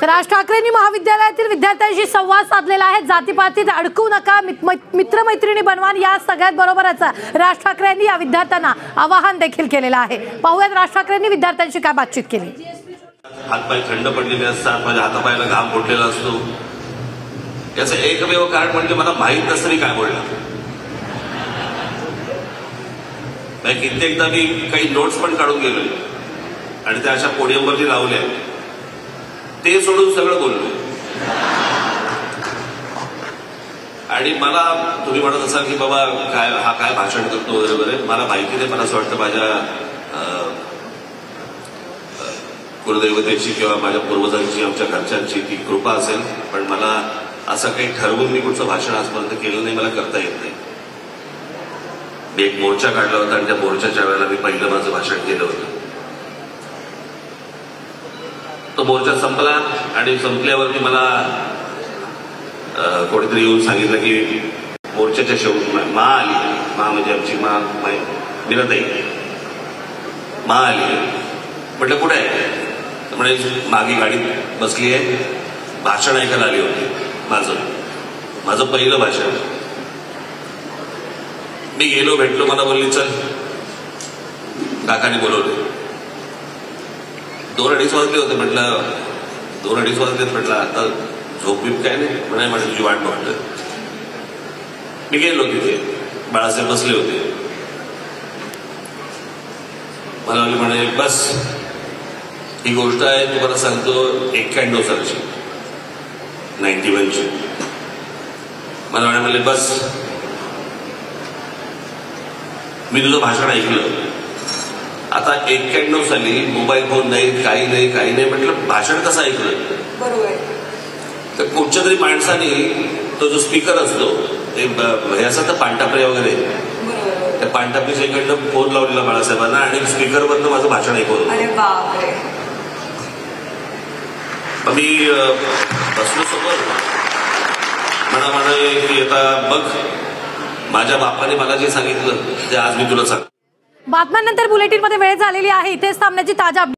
तर राज ठाकरेंनी महाविद्यालयातील विद्यार्थ्यांशी संवाद साधलेला आहे. जातीपातीत अडकू नका मित्रमैत्रिणी बनवा या सगळ्यात बरोबरच राज ठाकरेंनी या विद्यार्थ्यांना आवाहन देखील केलेलं आहे. पाहुयात राज ठाकरेंनी विद्यार्थ्यांशी काय बातचीत केली? हातपाय थंड पडलेले असतात माझ्या हातापायाला घाम फुटलेला असतो. याचं एकमेव कारण म्हणजे मला माहीत नसतं काय बोलणार. कित्येकदा मी काही नोट्स पण काढून गेलोय. आणि त्या अशा पोडियमवरती लावल्या. ते सोडून सगळं बोललो आणि मला तुम्ही म्हणत असाल की बाबा काय हा काय भाषण करतो वगैरे वगैरे मला माहिती नाही मला असं वाटतं माझ्या कुलदैवतेची किंवा माझ्या पूर्वजांची आमच्या घरच्यांची ती कृपा असेल पण मला असं काही ठरवून मी कुठचं भाषण आजपर्यंत केलं नाही मला करता येत नाही. मी एक मोर्चा काढला होता आणि त्या मोर्चाच्या वेळेला मी पहिलं माझं भाषण केलं होतं. तो मोर्चा संपला आणि संपल्यावरती मला कोणीतरी येऊन सांगितलं की मोर्चाच्या शेवटी मा आली. मा म्हणजे आमची मा मिरताई मा आली. म्हटलं कुठे आहे? म्हणजे मागे गाडीत बसली आहे. भाषण ऐकायला आली होती माझं. माझं पहिलं भाषण. मी गेलो भेटलो मला बोलली चल. काकाने बोलवले. दोन अडीच वाजले होते म्हटलं दोन अडीच वाजले म्हटलं आता झोप बीप काय नाही? म्हणाय म्हटलं तुझी वाट बघतोय. मी गेलो तिथे. बाळासाहेब बसले होते. मला म्हणे बस ही गोष्ट आहे तुम्हाला सांगतो एक्क्याण्णव सालची. नाईन्टी वनची. मला म्हणे म्हणले बस. मी तुझं भाषण ऐकलं. आता एक्क्याण्णव साली मोबाईल फोन नाही काही नाही काही नाही म्हटलं भाषण कसं ऐकलं? बरोबर. तर कुठच्या तरी माणसाने तो जो स्पीकर असतो ते हे असं तर पांटापरे वगैरे? त्या पांटापरीच्या इकडनं फोन लावलेला बाळासाहेबांना आणि स्पीकरवरनं माझं भाषण ऐकवलं. मी बसलो समोर. मला म्हणाले की आता बघ माझ्या बापाने मला जे सांगितलं ते आज मी तुला सांग बातम्यांनंतर बुलेटिनमध्ये वेळ झालेली आहे. इथेच थांबण्याची ताजा